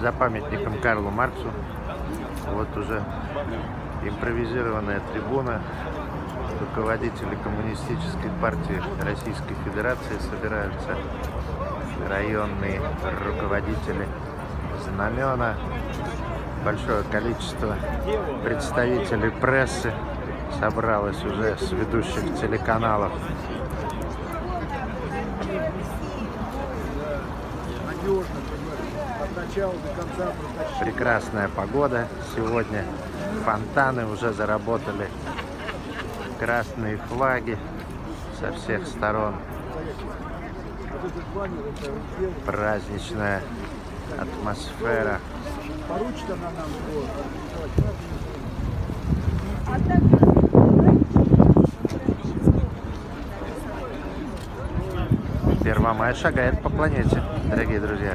За памятником Карлу Марксу вот уже импровизированная трибуна. Руководители Коммунистической партии Российской Федерации собираются. Районные руководители знамена. Большое количество представителей прессы собралось уже с ведущих телеканалов. Начала до конца протащить. Прекрасная погода сегодня. Фонтаны уже заработали. Красные флаги со всех сторон. Праздничная атмосфера. Нам Первомай шагает по планете, дорогие друзья.